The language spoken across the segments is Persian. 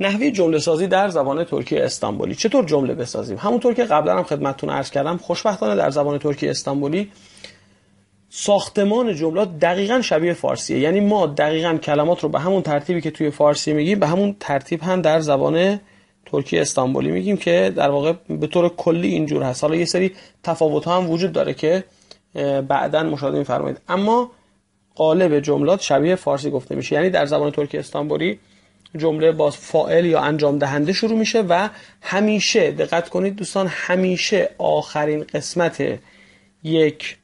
نحوه جمله سازی در زبان ترکی استانبولی. چطور جمله بسازیم؟ همونطور که قبلا هم خدمتتون عرض کردم خوشبختانه در زبان ترکی استانبولی ساختمان جملات دقیقا شبیه فارسیه. یعنی ما دقیقا کلمات رو به همون ترتیبی که توی فارسی میگیم به همون ترتیب هم در زبان ترکی استانبولی میگیم که در واقع به طور کلی اینجور هست. حالا یه سری تفاوت ها هم وجود داره که بعدا مشاهده میفرمایید. اما قالب جملات شبیه فارسی گفته میشه. یعنی در زبان ترکی استانبولی جمله با فائل یا انجام دهنده شروع میشه و همیشه دقت کنید دوستان همیشه آخرین قسمت یک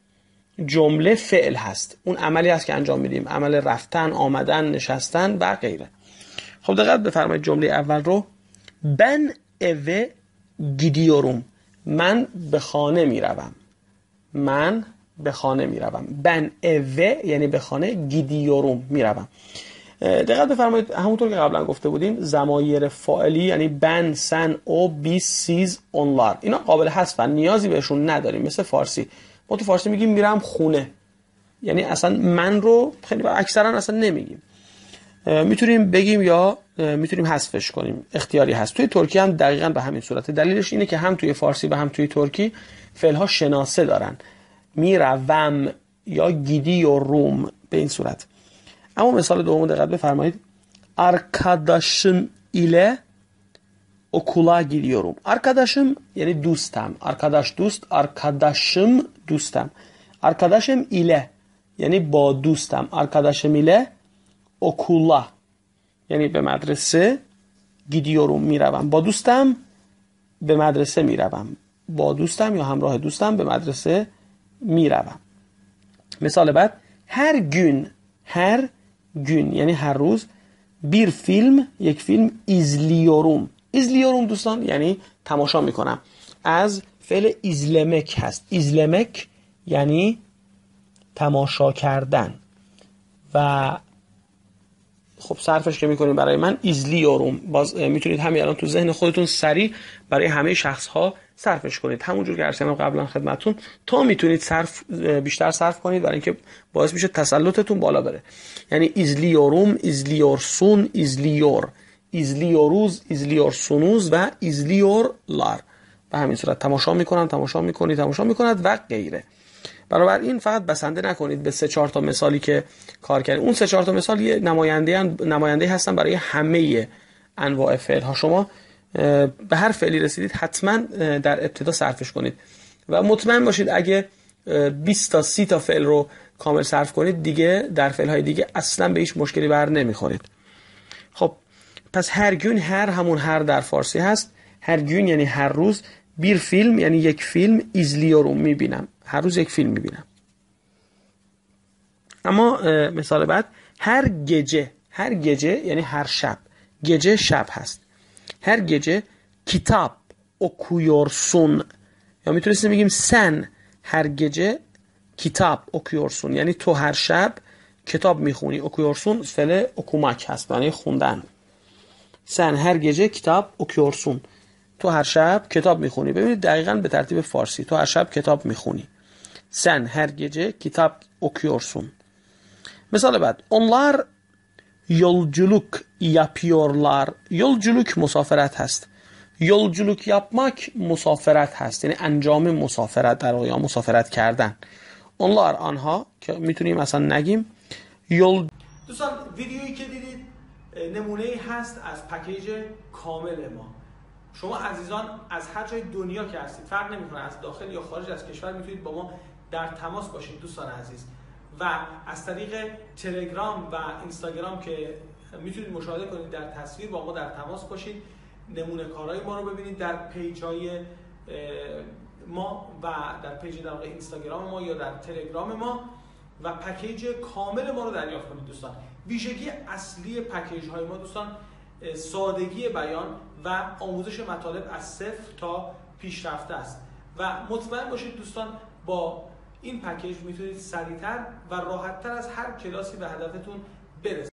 جمله فعل هست. اون عملی هست که انجام میدیم. عمل رفتن آمدن نشستن و غیره. خب دقت بفرمایید جمله اول رو. بن اوه گیدیوروم. من به خانه می‌روم. من به خانه می‌روم. بن اوه یعنی به خانه گیدیوروم می‌روم. دقت بفرمایید همونطور که قبلا گفته بودیم زمایر فاعلی یعنی بن سن او بی سیز اونلار اینا قابل حذفن نیازی بهشون نداریم مثل فارسی. ما تو فارسی میگیم میرم خونه. یعنی اصلا من رو خیلی اکثرا اصلا نمیگیم. می‌تونیم بگیم یا می‌تونیم حذفش کنیم. اختیاری هست. توی ترکی هم دقیقا به همین صورت دلیلش اینه که هم توی فارسی و هم توی ترکی فعل ها شناسه دارن. می‌روم یا گیدی و روم به این صورت. اما مثال دوم دقت بفرمایید arkadaşım ile okula gidiyorum. Arkadaşım yani دوستم. Arkadaş دوست. Arkadaşım دوستم. Arkadaşım ile yani با دوستم. Arkadaşım ile okula یعنی به مدرسه gidiyorum می‌روم با دوستم به مدرسه می‌روم با دوستم یا همراه دوستم به مدرسه می‌روم مثال بعد her gün her gün یعنی هر روز bir فیلم یک فیلم izliyorum izliyorum دوستان یعنی تماشا می‌کنم. از فعل izlemek هست. izlemek یعنی تماشا کردن. و خب صرفش که می‌کنیم برای من ایزلیوروم باز می‌تونید همین الان تو ذهن خودتون سریع برای همه شخص ها صرفش کنید. همونجور که عرض کردم قبلا خدمتتون تا می‌تونید صرف بیشتر صرف کنید برای اینکه باعث میشه تسلطتون بالا بره. یعنی izliyorum izliyorsun izliyor izliyoruz izliyorsunuz و izliyorlar به همین صورت تماشا می‌کنن تماشا می‌کنید تماشا می‌کند و غیره. این فقط بسنده نکنید به سه چهار تا مثالی که کار کردید. اون سه چهار تا مثال یه نماینده نماینده هستن برای همه انواع فعل ها شما به هر فعلی رسیدید حتما در ابتدا صرفش کنید. و مطمئن باشید اگه 20 تا 30 تا فعل رو کامل صرف کنید دیگه در فعل های دیگه اصلا به هیچ مشکلی بر نمی‌خورید. خب پس هر گون هر همون هر در فارسی هست. هر گون یعنی هر روز. بیر فیلم یعنی یک فیلم. ایزلیو می‌بینم. هر روز یک فیلم می‌بینم. اما مثال بعد هر گجه هر گجه یعنی هر شب گجه شب هست. هر گجه کتاب okuyorsun یا می‌تونستیم بگیم سن هر گجه کتاب okuyorsun یعنی تو هر شب کتاب می‌خونی. okuyorsun فعل okumak هست یعنی خوندن. سن هر گجه کتاب okuyorsun تو هر شب کتاب می‌خونی. ببینید دقیقا به ترتیب فارسی. تو هر شب کتاب می‌خونی. Sen her gece kitap okuyorsun. Mesela بعد onlar yolculuk yapıyorlar. Yolculuk مسافرت هست. Yolculuk yapmak هست. یعنی انجام مسافرت در یا مسافرت کردن. onlar که می‌تونیم مثلا نگیم یول دوستان ویدیویی که دیدید نمونه هست از پکیج کامل ما شما عزیزان از هر جای دنیا که هستید فرق نمی‌کنه از داخل یا خارج از کشور می‌تونید با ما در تماس باشید دوستان عزیز. و از طریق تلگرام و اینستاگرام که می‌تونید مشاهده کنید در تصویر با ما در تماس باشید. نمونه کارهای ما رو ببینید در page های ما و در page در اینستاگرام ما یا در تلگرام ما. و پکیج کامل ما رو دریافت کنید دوستان. ویژگی اصلی پکیج های ما دوستان سادگی بیان و آموزش مطالب از صفر تا پیشرفته است. و مطمئن باشید دوستان با این پکیج می‌تونید سریعتر و راحتتر از هر کلاسی به هدفتون برسید.